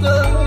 the